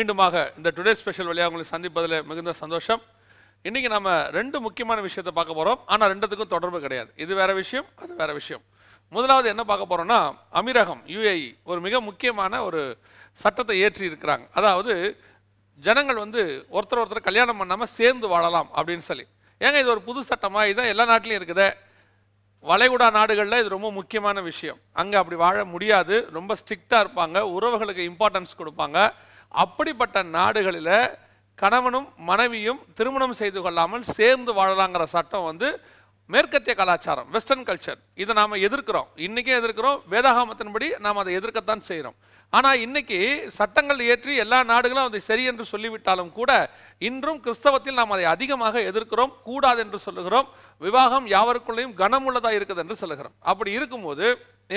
மீண்டுமாக இந்த today special வழியாக உங்களை சந்திப்பதில் மிகுந்த சந்தோஷம். இன்றைக்கி நம்ம ரெண்டு முக்கியமான விஷயத்தை பார்க்க போகிறோம் ஆனால் ரெண்டுத்துக்கும் தொடர்பு கிடையாது. இது வேறு விஷயம் அது வேறு விஷயம். முதலாவது என்ன பார்க்க போகிறோம்னா அமீரகம் யுஏஇ ஒரு மிக முக்கியமான ஒரு சட்டத்தை ஏற்றி இருக்கிறாங்க. அதாவது ஜனங்கள் வந்து ஒருத்தர் ஒருத்தர் கல்யாணம் பண்ணாமல் சேர்ந்து வாழலாம் அப்படின்னு சொல்லி. ஏங்க இது ஒரு புது சட்டமாக இதுதான் எல்லா நாட்டிலையும் இருக்குதே. வளைகுடா நாடுகளில் இது ரொம்ப முக்கியமான விஷயம். அங்கே அப்படி வாழ முடியாது. ரொம்ப ஸ்ட்ரிக்டாக இருப்பாங்க. உறவுகளுக்கு இம்பார்ட்டன்ஸ் கொடுப்பாங்க. அப்படிப்பட்ட நாடுகளில் கணவனும் மனைவியும் திருமணம் செய்து கொள்ளாமல் சேர்ந்து வாழலாங்கிற சட்டம் வந்து மேற்கத்திய கலாச்சாரம் வெஸ்டர்ன் கல்ச்சர் இதை நாம் எதிர்க்கிறோம். இன்றைக்கும் எதிர்க்கிறோம். வேதாகாமத்தின்படி நாம் அதை எதிர்க்கத்தான் செய்கிறோம் ஆனால் இன்னைக்கு சட்டங்கள் ஏற்றி எல்லா நாடுகளும் அதை சரி என்று சொல்லிவிட்டாலும் கூட இன்றும் கிறிஸ்தவத்தில் நாம் அதை அதிகமாக எதிர்க்கிறோம். கூடாது என்று சொல்லுகிறோம். விவாகம் யாவருக்குள்ளேயும் கனமுள்ளதாக இருக்குது என்று சொல்லுகிறோம். அப்படி இருக்கும்போது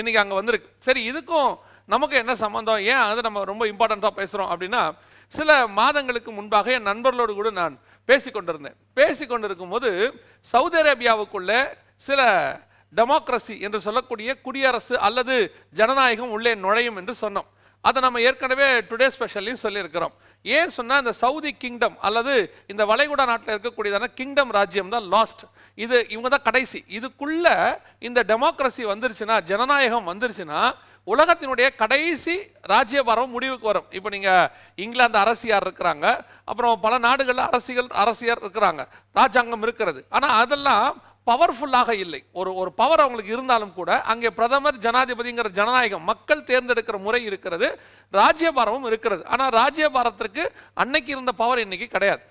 இன்னைக்கு அங்கே வந்திருக்கு. சரி இதுக்கும் நமக்கு என்ன சம்மந்தம் ஏன் அது நம்ம ரொம்ப இம்பார்ட்டண்ட்டாக பேசுகிறோம் அப்படின்னா சில மாதங்களுக்கு முன்பாக என் நண்பர்களோடு கூட நான் பேசிக்கொண்டிருந்தேன். பேசிக்கொண்டிருக்கும் போது சவுதி அரேபியாவுக்குள்ள சில டெமோக்ரஸி என்று சொல்லக்கூடிய குடியரசு அல்லது ஜனநாயகம் உள்ளே நுழையும் என்று சொன்னோம். அதை நம்ம ஏற்கனவே டுடே ஸ்பெஷல்லையும் சொல்லியிருக்கிறோம். ஏன் சொன்னால் இந்த சவுதி கிங்டம் அல்லது இந்த வளைகுடா நாட்டில் இருக்கக்கூடியதான கிங்டம் ராஜ்யம் தான் லாஸ்ட் இது இவங்க தான் கடைசி. இதுக்குள்ளே இந்த டெமோக்ரஸி வந்துருச்சுன்னா ஜனநாயகம் வந்துருச்சுன்னா உலகத்தினுடைய கடைசி ராஜ்யபாரம் முடிவுக்கு வரும். இப்போ நீங்கள் இங்கிலாந்து அரசியார் இருக்கிறாங்க. அப்புறம் பல நாடுகளில் அரசியல் அரசியர் இருக்கிறாங்க. ராஜாங்கம் இருக்கிறது. ஆனால் அதெல்லாம் பவர்ஃபுல்லாக இல்லை. ஒரு ஒரு பவர் அவங்களுக்கு இருந்தாலும் கூட அங்கே பிரதமர் ஜனாதிபதிங்கிற ஜனநாயகம் மக்கள் தேர்ந்தெடுக்கிற முறை இருக்கிறது. ராஜ்யபாரமும் இருக்கிறது. ஆனால் ராஜ்யபாரத்திற்கு அன்னைக்கு இருந்த பவர் இன்னைக்கு கிடையாது.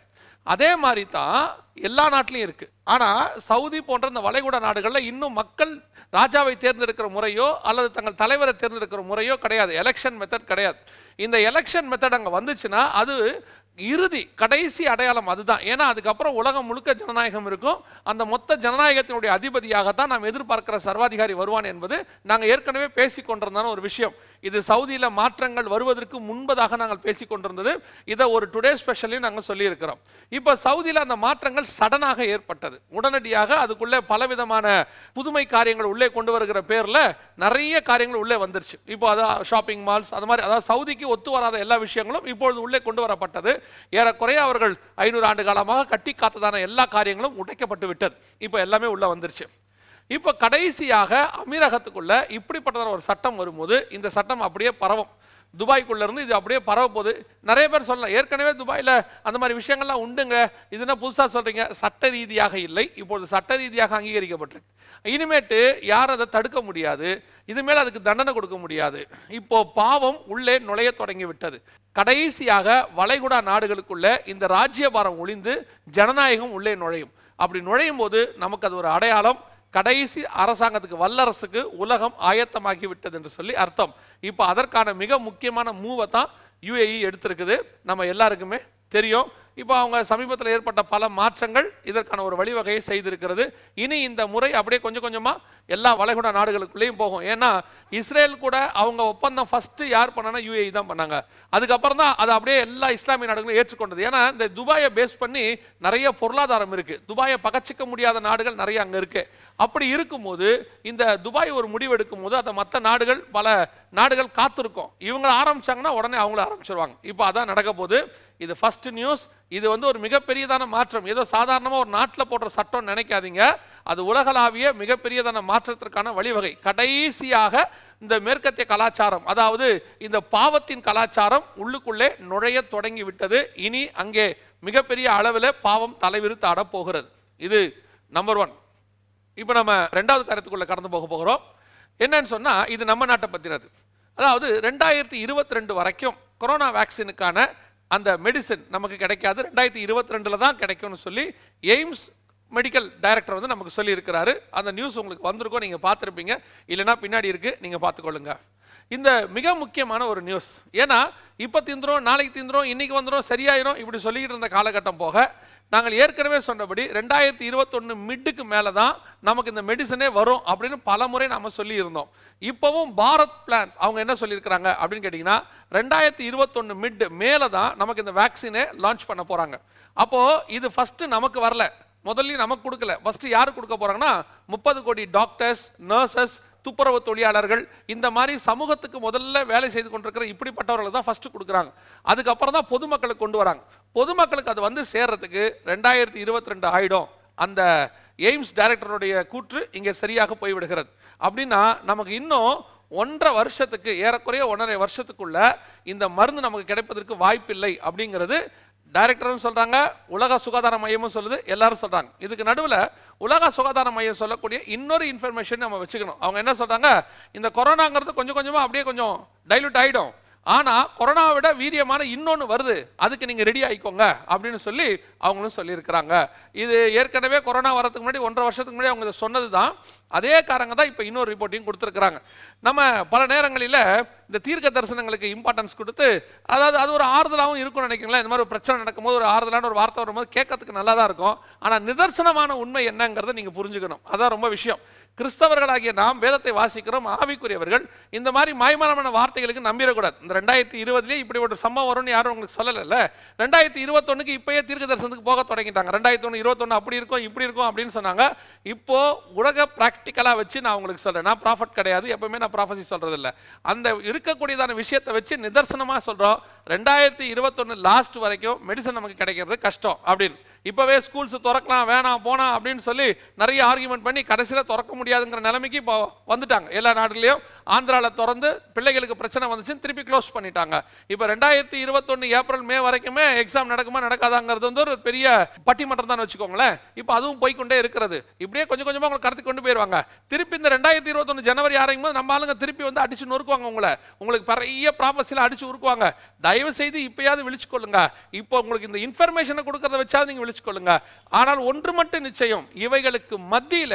அதே மாதிரி தான் எல்லா நாட்டிலையும் இருக்குது ஆனால் சவுதி போன்ற இந்த வளைகுடா நாடுகளில் இன்னும் மக்கள் ராஜாவை தேர்ந்தெடுக்கிற முறையோ அல்லது தங்கள் தலைவரை தேர்ந்தெடுக்கிற முறையோ கிடையாது. எலெக்ஷன் மெத்தட் கிடையாது. இந்த எலெக்ஷன் மெத்தட் அங்கே வந்துச்சுன்னா அது இறுதி கடைசி அடையாளம் அதுதான். ஏன்னா அதுக்கப்புறம் உலகம் முழுக்க ஜனநாயகம் இருக்கும். அந்த மொத்த ஜனநாயகத்தினுடைய அதிபதியாகத்தான் நாம் எதிர்பார்க்கிற சர்வாதிகாரி வருவான் என்பது நாங்கள் ஏற்கனவே பேசி கொண்டிருந்தான ஒரு விஷயம். இது சவுதியில் மாற்றங்கள் வருவதற்கு முன்பதாக நாங்கள் பேசிக் கொண்டிருந்தது. இதை ஒரு டுடே ஸ்பெஷலையும் நாங்கள் சொல்லியிருக்கிறோம். இப்போ சவுதியில் அந்த மாற்றங்கள் சடனாக ஏற்பட்டது. உடனடியாக அதுக்குள்ளே பலவிதமான புதுமை காரியங்கள் உள்ளே கொண்டு வருகிற பேரில் நிறைய காரியங்கள் உள்ளே வந்துருச்சு. இப்போ அதான் ஷாப்பிங் மால்ஸ் அது மாதிரி அதாவது சவுதிக்கு ஒத்து வராத எல்லா விஷயங்களும் இப்பொழுது உள்ளே கொண்டு வரப்பட்டது. ஏறக்குறைய அவர்கள் ஐநூறு ஆண்டு காலமாக கட்டி காத்ததான எல்லா காரியங்களும் உடைக்கப்பட்டு விட்டது. இப்போ எல்லாமே உள்ளே வந்துருச்சு. இப்போ கடைசியாக அமீரகத்துக்குள்ள இப்படிப்பட்டதான ஒரு சட்டம் வரும்போது இந்த சட்டம் அப்படியே பரவும். துபாய்க்குள்ளேருந்து இது அப்படியே பரவ போகுது நிறைய பேர் சொல்லலாம் ஏற்கனவே துபாயில் அந்த மாதிரி விஷயங்கள்லாம் உண்டுங்க. இது என்ன புதுசாக சொல்கிறீங்க சட்ட ரீதியாக இல்லை. இப்பொழுது சட்ட ரீதியாக அங்கீகரிக்கப்பட்டிருக்கு. இனிமேட்டு யார் அதை தடுக்க முடியாது? இது மேலே அதுக்கு தண்டனை கொடுக்க முடியாது. இப்போ பாவம் உள்ளே நுழைய தொடங்கி விட்டது. கடைசியாக வளைகுடா நாடுகளுக்குள்ள இந்த ராஜ்யபாரம் ஒளிந்து ஜனநாயகம் உள்ளே நுழையும். அப்படி நுழையும் போது நமக்கு அது ஒரு அடையாளம். கடைசி அரசாங்கத்துக்கு வல்லரசுக்கு உலகம் ஆயத்தமாகி விட்டது என்று சொல்லி அர்த்தம். இப்போ அதற்கான மிக முக்கியமான மூவை தான் யுஏஇ எடுத்திருக்குது. நம்ம எல்லாருக்குமே தெரியும். இப்போ அவங்க சமீபத்தில் ஏற்பட்ட பல மாற்றங்கள் இதற்கான ஒரு வழிவகையை செய்திருக்கிறது. இனி இந்த முறை அப்படியே கொஞ்சம் கொஞ்சமாக எல்லா வளைகுடா நாடுகளுக்குள்ளேயும் போகும். ஏன்னா இஸ்ரேல் கூட அவங்க ஒப்பந்தம் ஃபஸ்ட்டு யார் பண்ணனா யூஏஇ தான் பண்ணாங்க. அதுக்கப்புறம் தான் அது அப்படியே எல்லா இஸ்லாமிய நாடுகளும் ஏற்றுக்கொண்டது. ஏன்னா இந்த துபாயை பேஸ் பண்ணி நிறைய பொருளாதாரம் இருக்குது துபாயை பகச்சிக்க முடியாத நாடுகள் நிறைய அங்கே இருக்குது அப்படி இருக்கும்போது இந்த துபாய் ஒரு முடிவு எடுக்கும் போது அதை மற்ற நாடுகள் பல நாடுகள் காத்திருக்கும். இவங்க ஆரம்பித்தாங்கன்னா உடனே அவங்கள ஆரம்பிச்சிருவாங்க. இப்போ அதான் நடக்க போகுது. இது ஃபஸ்ட்டு நியூஸ் இது வந்து ஒரு மிகப்பெரியதான மாற்றம். ஏதோ சாதாரணமாக ஒரு நாட்டில் போடுற சட்டம் நினைக்காதீங்க. அது உலகளாவிய மிகப்பெரியதான மாற்றத்திற்கான வழிவகை. கடைசியாக இந்த மேற்கத்திய கலாச்சாரம் அதாவது இந்த பாவத்தின் கலாச்சாரம் உள்ளுக்குள்ளே நுழைய தொடங்கி விட்டது இனி அங்கே மிகப்பெரிய அளவில் பாவம் தலைவிரித்து ஆடப் போகிறது இது நம்பர் ஒன் இப்போ நம்ம ரெண்டாவது கருத்துக்குள்ளே கடந்து போக போகிறோம். என்னன்னு சொன்னால் இது நம்ம நாட்டை பற்றினது அதாவது ரெண்டாயிரத்தி இருபத்தி ரெண்டு வரைக்கும் கொரோனா வேக்சினுக்கான அந்த மெடிசன் நமக்கு கிடைக்காது. ரெண்டாயிரத்தி இருபத்தி ரெண்டில் தான் கிடைக்கும்னு சொல்லி எய்ம்ஸ் மெடிக்கல் டைரக்டர் வந்து நமக்கு சொல்லியிருக்கிறாரு. அந்த நியூஸ் உங்களுக்கு வந்திருக்கோம் நீங்கள் பார்த்துருப்பீங்க. இல்லைன்னா பின்னாடி இருக்குது நீங்கள் பார்த்துக்கொள்ளுங்க. இந்த மிக முக்கியமான ஒரு நியூஸ் ஏன்னா இப்போ திந்துரும் நாளைக்கு திந்துரும் இன்றைக்கி வந்துடும் சரியாயிரும் இப்படி சொல்லிக்கிட்டு இருந்த காலகட்டம் போக நாங்கள் ஏற்கனவே சொன்னபடி ரெண்டாயிரத்தி இருபத்தொன்று மிட்டுக்கு மேலே தான் நமக்கு இந்த மெடிசனே வரும் அப்படின்னு பல முறை நாம் சொல்லியிருந்தோம். இப்போவும் பாரத் பிளான்ஸ் அவங்க என்ன சொல்லியிருக்கிறாங்க அப்படின்னு கேட்டிங்கன்னா ரெண்டாயிரத்தி இருபத்தொன்று மிட் மேலே தான் நமக்கு இந்த வேக்சினே லான்ச் பண்ண போகிறாங்க அப்போது இது ஃபஸ்ட்டு நமக்கு வரல. முதல்ல நமக்கு கொடுக்கல. ஃபஸ்ட்டு யாருக்கு கொடுக்க போகிறாங்கன்னா முப்பது கோடி டாக்டர்ஸ் நர்சஸ் துப்புரவு தொழிலாளர்கள் இந்த மாதிரி சமூகத்துக்கு முதல்ல வேலை செய்து கொண்டிருக்கிற இப்படிப்பட்டவர்களுக்கு தான் ஃபஸ்ட்டு கொடுக்குறாங்க. அதுக்கப்புறம் தான் பொதுமக்களுக்கு கொண்டு வராங்க. பொதுமக்களுக்கு அது வந்து சேர்றதுக்கு ரெண்டாயிரத்தி இருபத்தி ரெண்டு ஆயிடும். அந்த எய்ம்ஸ் டைரக்டருடைய கூற்று இங்கே சரியாக போய்விடுகிறது. அப்படின்னா நமக்கு இன்னும் ஒன்றரை வருஷத்துக்கு ஏறக்குறைய ஒன்றரை வருஷத்துக்குள்ள இந்த மருந்து நமக்கு கிடைப்பதற்கு வாய்ப்பில்லை அப்படிங்கிறது டைரக்டரும் சொல்கிறாங்க உலக சுகாதார மையமும் சொல்லுது எல்லாரும் சொல்கிறாங்க இதுக்கு நடுவில் உலக சுகாதார மையம் சொல்லக்கூடிய இன்னொரு இன்ஃபர்மேஷன் நம்ம வச்சுக்கணும். அவங்க என்ன சொல்கிறாங்க இந்த கொரோனாங்கிறது கொஞ்சம் கொஞ்சமாக அப்படியே கொஞ்சம் டைலூட் ஆகிடும் ஆனால் கொரோனாவை விட வீரியமான இன்னொன்று வருது. அதுக்கு நீங்கள் ரெடி ஆகிக்கோங்க அப்படின்னு சொல்லி அவங்களும் சொல்லியிருக்கிறாங்க. இது ஏற்கனவே கொரோனா வரதுக்கு முன்னாடி ஒன்றரை வருஷத்துக்கு முன்னாடி அவங்க இதை சொன்னது தான் அதே காரங்க தான் இப்போ இன்னொரு ரிப்போர்ட்டையும் கொடுத்துருக்குறாங்க. நம்ம பல நேரங்களில் இந்த தீர்க்க தரிசனங்களுக்கு இம்பார்ட்டன்ஸ் கொடுத்து அதாவது அது ஒரு ஆறுதலாகவும் இருக்கும்னு நினைக்கிறீங்களா? இந்த மாதிரி ஒரு பிரச்சனை நடக்கும்போது ஒரு ஆறுதலான ஒரு வார்த்தை வரும்போது கேட்கறதுக்கு நல்லா தான் இருக்கும். ஆனால் நிதர்சனமான உண்மை என்னங்கிறத நீங்கள் புரிஞ்சுக்கணும். அதான் ரொம்ப விஷயம். கிறிஸ்தவர்களாகிய நாம் வேதத்தை வாசிக்கிறோம் ஆவிக்குரியவர்கள். இந்த மாதிரி மாய்மாலமான வார்த்தைகளுக்கு நம்பிடக்கூடாது. இந்த ரெண்டாயிரத்தி இருபதுலேயே இப்படி ஒரு சம்பவம் வரும்னு யாரும் உங்களுக்கு சொல்லலைல்ல. ரெண்டாயிரத்தி இருபத்தொன்னுக்கு இப்பயே தீர்க்க தரிசனத்துக்கு போக தொடங்கிட்டாங்க. ரெண்டாயிரத்தி ஒன்று இருபத்தொன்று அப்படி இருக்கும் இப்படி இருக்கும் அப்படின்னு சொன்னாங்க. இப்போது உலக ப்ராக்டிக்கலாக வச்சு நான் உங்களுக்கு சொல்கிறேன் நான் ப்ராஃபிட் கிடையாது. எப்பவுமே நான் ப்ராஃபஸி சொல்கிறது இல்லை அந்த இருக்கக்கூடியதான விஷயத்தை வச்சு நிதர்சனமாக சொல்கிறோம் ரெண்டாயிரத்தி இருபத்தொன்று லாஸ்ட் வரைக்கும் மெடிசன் நமக்கு கிடைக்கிறது கஷ்டம் அப்படின்னு. இப்போவே ஸ்கூல்ஸ் திறக்கலாம் வேணாம் போனா அப்படின்னு சொல்லி நிறைய ஆர்கியூமெண்ட் பண்ணி கடைசியில் திறக்க முடியாதுங்கிற நிலைமைக்கு இப்போ வந்துட்டாங்க. எல்லா நாடுகளையும் ஆந்திராவில் திறந்து பிள்ளைகளுக்கு பிரச்சனை வந்துச்சுன்னு திருப்பி க்ளோஸ் பண்ணிட்டாங்க. இப்போ ரெண்டாயிரத்தி இருபத்தொன்று ஏப்ரல் மே வரைக்குமே எக்ஸாம் நடக்குமா நடக்காதாங்கிறது வந்து ஒரு பெரிய பட்டிமன்றம் தான் வச்சுக்கோங்களேன். இப்போ அதுவும் போய்க்கொண்டே இருக்கிறது. இப்படியே கொஞ்சம் கொஞ்சமாக உங்களை கடத்தி கொண்டு போயிடுவாங்க திருப்பி இந்த ரெண்டாயிரத்தி இருபத்தொன்று ஜனவரி ஆரம்பிக்கும் போது நம்ம ஆளுங்க திருப்பி வந்து அடிச்சு நொறுக்குவாங்க உங்களை. உங்களுக்கு பெரிய ப்ராப்பர்ஸில் அடிச்சு உருக்குவாங்க. தயவு செய்து இப்பயாவது விழிச்சுக்கொள்ளுங்க. இப்போ உங்களுக்கு இந்த இன்ஃபர்மேஷனை கொடுக்கறத வச்சாவது நீங்கள் குறிச்சுக்கொள்ளுங்க ஆனால் ஒன்று மட்டும் நிச்சயம் இவைகளுக்கு மத்தியில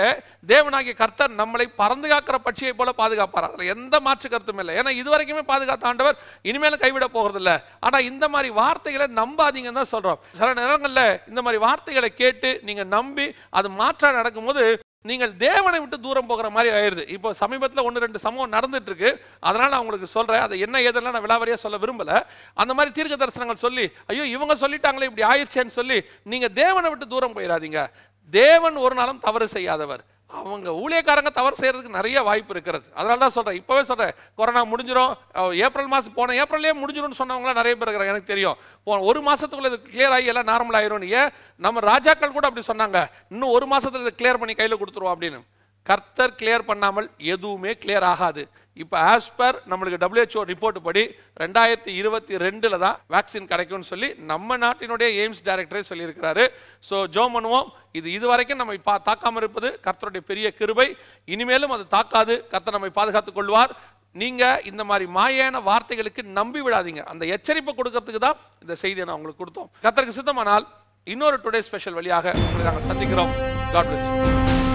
தேவனாகிய கர்த்தர் நம்மளை பறந்து காக்கிற பட்சியை போல பாதுகாப்பார். அதில் எந்த மாற்று கருத்தும் இல்லை. ஏன்னா இது வரைக்குமே பாதுகாத்த ஆண்டவர் இனிமேலும் கைவிட போகிறது இல்லை ஆனால் இந்த மாதிரி வார்த்தைகளை நம்பாதீங்கன்னு தான் சொல்றோம். சில நேரங்களில் இந்த மாதிரி வார்த்தைகளை கேட்டு நீங்க நம்பி அது மாற்றா நடக்கும்போது நீங்கள் தேவனை விட்டு தூரம் போகிற மாதிரி ஆயிடுது இப்போ சமீபத்தில் ஒன்று ரெண்டு சம்பவம் நடந்துட்டு இருக்கு அதனால் நான் உங்களுக்கு சொல்கிறேன் அதை என்ன ஏதெல்லாம் நான் விளாவரியாக சொல்ல விரும்பல. அந்த மாதிரி தீர்க்க தரிசனங்கள் சொல்லி ஐயோ இவங்க சொல்லிட்டாங்களே இப்படி ஆயிடுச்சேன்னு சொல்லி நீங்கள் தேவனை விட்டு தூரம் போயிடாதீங்க தேவன் ஒரு நாளும் தவறு செய்யாதவர். அவங்க ஊழியக்காரங்க தவறு செய்கிறதுக்கு நிறைய வாய்ப்பு இருக்கிறது. அதனால தான் சொல்கிறேன் இப்போவே சொல்கிறேன் கொரோனா முடிஞ்சிடும் ஏப்ரல் மாதம் போன ஏப்ரல்லே முடிஞ்சிடும்னு சொன்னவங்களாம் நிறைய பேர் இருக்கிறாங்க. எனக்கு தெரியும். போன ஒரு மாதத்துக்குள்ளே இது கிளியர் ஆகி எல்லாம் நார்மல் ஆயிரும். ஏன் நம்ம ராஜாக்கள் கூட அப்படி சொன்னாங்க. இன்னும் ஒரு மாதத்தில் இதை கிளியர் பண்ணி கையில் கொடுத்துருவோம் அப்படின்னு. கர்த்தர் கிளியர் பண்ணாமல் எதுவுமே கிளியர் ஆகாது. இப்போ ஆஸ் பர் நம்மளுக்கு டபிள்யூஹெச்ஓ ரிப்போர்ட் படி ரெண்டாயிரத்தி இருபத்தி ரெண்டில் தான் வேக்சின் கிடைக்கும்னு சொல்லி நம்ம நாட்டினுடைய எய்ம்ஸ் டைரக்டரே சொல்லியிருக்கிறாரு. ஸோ ஜோ பண்ணுவோம் இது இதுவரைக்கும் நம்ம பா தாக்காமல் இருப்பது கர்த்தருடைய பெரிய கிருபை. இனிமேலும் அது தாக்காது. கர்த்தர் நம்மை பாதுகாத்துக் கொள்வார். நீங்கள் இந்த மாதிரி மாயான வார்த்தைகளுக்கு நம்பி விடாதீங்க. அந்த எச்சரிப்பை கொடுக்கறதுக்கு தான் இந்த செய்தியை நான் உங்களுக்கு கொடுத்தோம். கர்த்தருக்கு சித்தமானால் இன்னொரு டுடே ஸ்பெஷல் வழியாக உங்களை நாங்கள் சந்திக்கிறோம். God plus